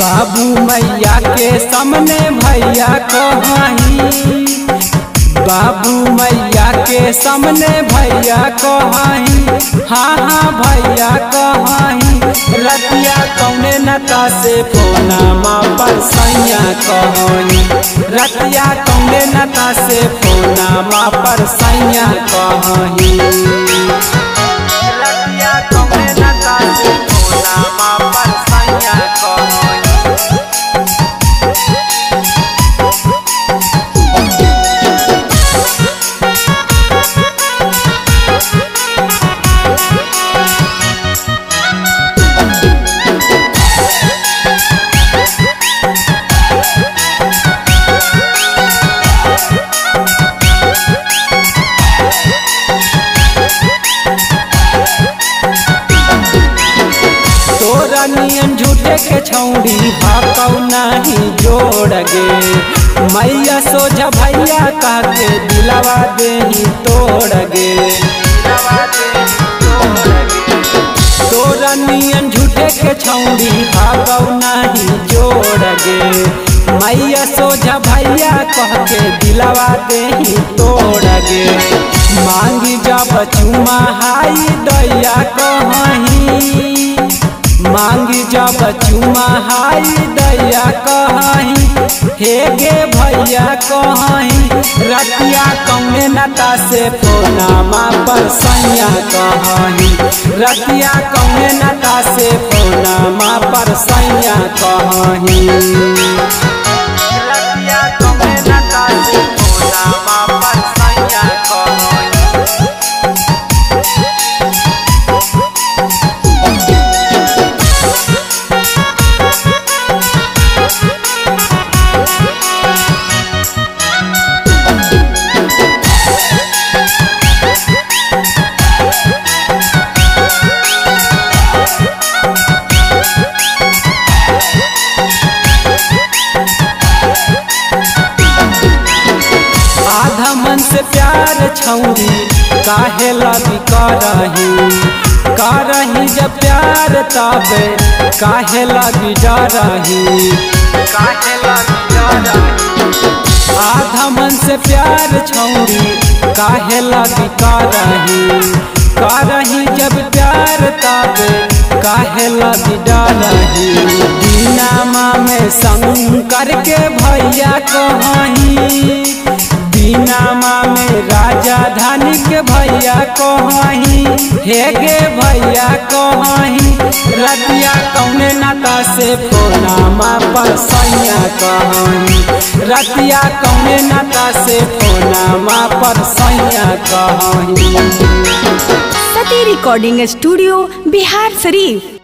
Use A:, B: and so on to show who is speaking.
A: बाबू मैया के सामने भैया कहानी बाबू मैया के सामने भैया कहानी हाँ हाँ भैया कहानी रतिया कौने नता से फोनामा पर सैया कहानी रतिया कौने नता से फोनामा पर सैया कहानी रतिया के छौड़ी भाकौ नहीं जोड़ गे मैया सोझा भैया कह के दिलवा देही तोड़ गे तोरा नियन झूठे के छौड़ी भाकौ नहीं जोड़ गे मैया सोझा भैया कह के दिलवा देही तोड़ गे मांगी जब चुमा हाई, दैया कहीं मांगी जब चुमा हाई दैया कहीं हे गे भैया कहीं रतिया कौने नता से फोनामा पर सैया कहीं रतिया कौने नता से फोनामा पर सैया कहीं रतिया कौने नता से फोनामा से प्यार छौरी काहे लगी करही? करही जब प्यार तबे काहे लगी डरही काहे लगी डरही आधा मन से प्यार छौरी काहे लगी करही? करही जब प्यार तबे काहे लगी डरही दीनामा में शंकर के भैया कहीं दीनामा में राजा धानी के भैया कहीं हे गे भैया कहीं रतिया कौने नाता से फोनामा पर सैया कहीं रतिया कौने नाता से फोनामा पर सैया कहीं
B: सती रिकॉर्डिंग स्टूडियो बिहार शरीफ।